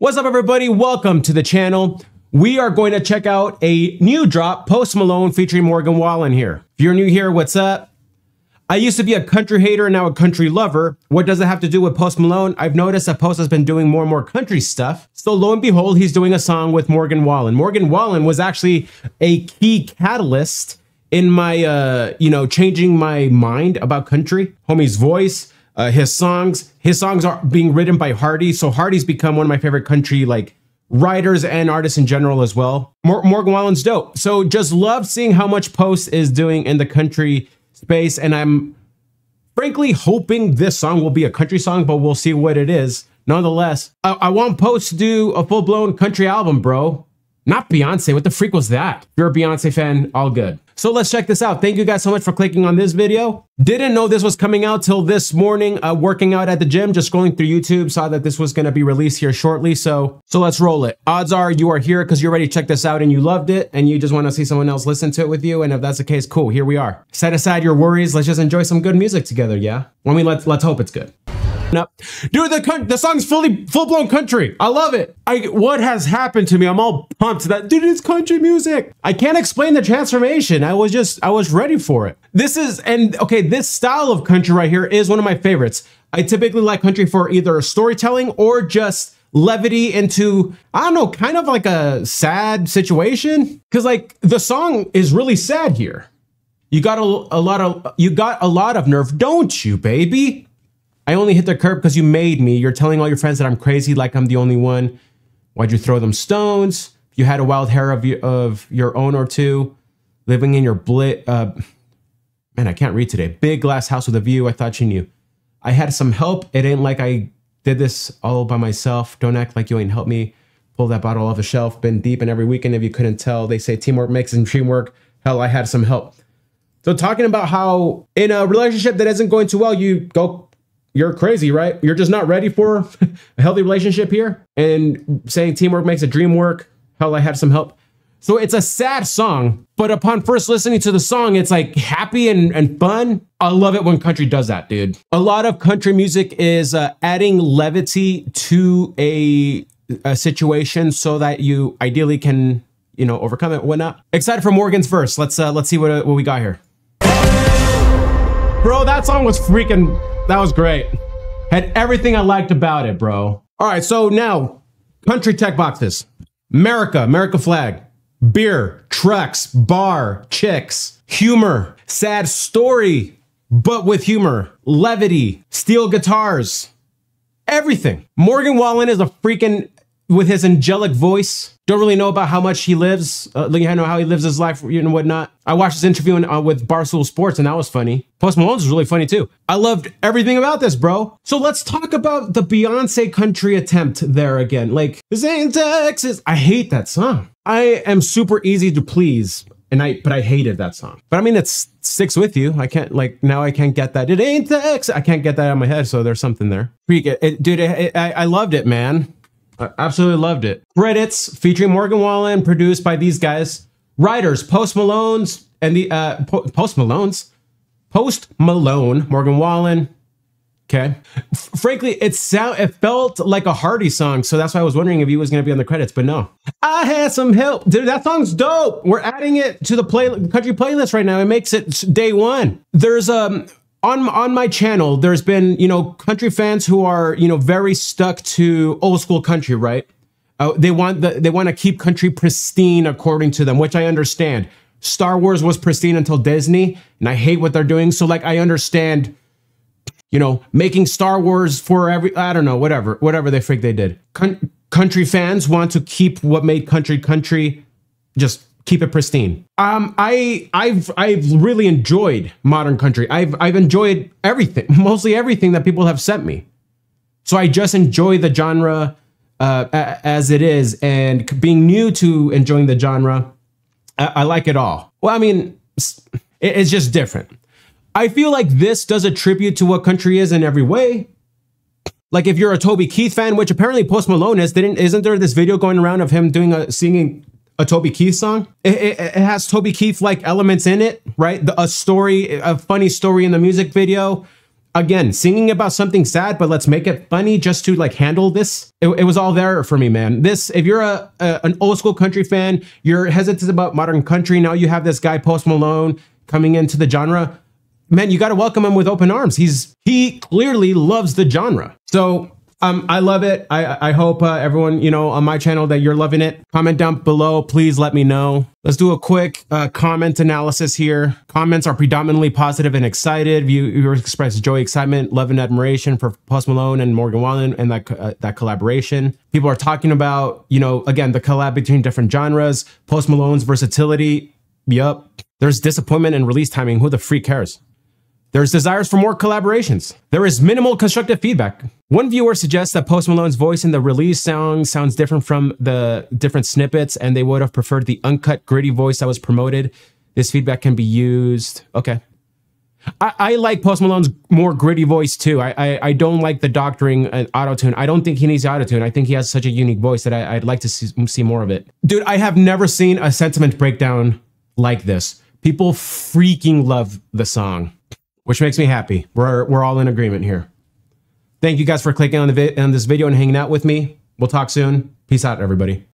What's up, everybody? Welcome to the channel. We are going to check out a new drop, Post Malone featuring Morgan Wallen here. If you're new here, what's up? I used to be a country hater and now a country lover. What does it have to do with Post Malone? I've noticed that Post has been doing more and more country stuff. So lo and behold, he's doing a song with Morgan Wallen. Morgan Wallen was actually a key catalyst in my, uh, you know, changing my mind about country. Homie's voice, uh, his songs, his songs are being written by Hardy. So Hardy's become one of my favorite country like writers and artists in general as well. Mor Morgan Wallen's dope. So just love seeing how much Post is doing in the country space. And I'm frankly hoping this song will be a country song, but we'll see what it is. Nonetheless, I, I want Post to do a full blown country album, bro. Not Beyonce. What the freak was that? If you're a Beyonce fan, all good. So let's check this out. Thank you guys so much for clicking on this video. Didn't know this was coming out till this morning, uh, working out at the gym, just scrolling through YouTube, saw that this was gonna be released here shortly. So, so let's roll it. Odds are you are here because you already checked this out and you loved it and you just wanna see someone else listen to it with you. And if that's the case, cool, here we are. Set aside your worries. Let's just enjoy some good music together, yeah? I mean, let's, let's hope it's good. Up. Dude, the the song's fully full blown country. I love it. I what has happened to me? I'm all pumped that dude, it's country music. I can't explain the transformation. I was just I was ready for it. This is and okay, this style of country right here is one of my favorites. I typically like country for either storytelling or just levity into I don't know, kind of like a sad situation. Cause like the song is really sad here. You got a, a lot of you got a lot of nerve, don't you, baby? I only hit the curb because you made me. You're telling all your friends that I'm crazy like I'm the only one. Why'd you throw them stones? You had a wild hair of your, of your own or two. Living in your blit. Uh, man, I can't read today. Big glass house with a view. I thought you knew. I had some help. It ain't like I did this all by myself. Don't act like you ain't helped me. Pull that bottle off the shelf. Been deep in every weekend if you couldn't tell. They say teamwork makes and teamwork. Hell, I had some help. So talking about how in a relationship that isn't going too well, you go you're crazy, right? You're just not ready for a healthy relationship here. And saying teamwork makes a dream work. Hell, I had some help. So it's a sad song, but upon first listening to the song, it's like happy and, and fun. I love it when country does that, dude. A lot of country music is uh, adding levity to a, a situation so that you ideally can, you know, overcome it, whatnot. Excited for Morgan's verse. Let's uh, let's see what, what we got here. Bro, that song was freaking that was great. Had everything I liked about it, bro. All right, so now country tech boxes. America, America flag. Beer, trucks, bar, chicks, humor, sad story, but with humor, levity, steel guitars, everything. Morgan Wallen is a freaking with his angelic voice. Don't really know about how much he lives, uh, you know, how he lives his life, know, whatnot. I watched his interview in, uh, with Barstool Sports, and that was funny. Post Malone's was really funny too. I loved everything about this, bro. So let's talk about the Beyonce country attempt there again. Like, this ain't Texas. I hate that song. I am super easy to please, and I but I hated that song. But I mean, it sticks with you. I can't like now. I can't get that. It ain't Texas. I can't get that out of my head. So there's something there. It, it, dude, it, I, I loved it, man. I absolutely loved it. Credits featuring Morgan Wallen, produced by these guys. Writers Post Malone's and the uh, po Post Malone's Post Malone, Morgan Wallen. Okay. F frankly, it sound it felt like a Hardy song, so that's why I was wondering if he was gonna be on the credits, but no. I had some help, dude. That song's dope. We're adding it to the play country playlist right now. It makes it day one. There's um on on my channel there's been you know country fans who are you know very stuck to old school country right? Uh, they want the, they want to keep country pristine according to them which i understand. Star wars was pristine until disney and i hate what they're doing so like i understand you know making star wars for every i don't know whatever whatever they think they did. Con country fans want to keep what made country country just keep it pristine. Um, I I've I've really enjoyed modern country. I've I've enjoyed everything, mostly everything that people have sent me. So I just enjoy the genre uh, as it is, and being new to enjoying the genre, I, I like it all. Well, I mean, it's just different. I feel like this does a tribute to what country is in every way. Like if you're a Toby Keith fan, which apparently Post Malone is, didn't isn't there this video going around of him doing a singing a Toby Keith song. It, it, it has Toby Keith like elements in it, right? The, a story, a funny story in the music video. again, singing about something sad, but let's make it funny just to like handle this. It, it was all there for me, man. This, if you're a, a an old school country fan, you're hesitant about modern country. Now you have this guy Post Malone coming into the genre. Man, you got to welcome him with open arms. He's he clearly loves the genre. So um, I love it. I, I hope uh, everyone, you know, on my channel that you're loving it. Comment down below. Please let me know. Let's do a quick uh, comment analysis here. Comments are predominantly positive and excited. Viewers express joy, excitement, love, and admiration for Post Malone and Morgan Wallen and that uh, that collaboration. People are talking about, you know, again, the collab between different genres, Post Malone's versatility. Yup. There's disappointment in release timing. Who the freak cares? There's desires for more collaborations. There is minimal constructive feedback. One viewer suggests that Post Malone's voice in the release song sounds different from the different snippets, and they would have preferred the uncut, gritty voice that was promoted. This feedback can be used. Okay. I, I like Post Malone's more gritty voice too. I, I, I don't like the doctoring and auto tune. I don't think he needs auto tune. I think he has such a unique voice that I, I'd like to see, see more of it. Dude, I have never seen a sentiment breakdown like this. People freaking love the song which makes me happy. We're, we're all in agreement here. Thank you guys for clicking on, the on this video and hanging out with me. We'll talk soon. Peace out, everybody.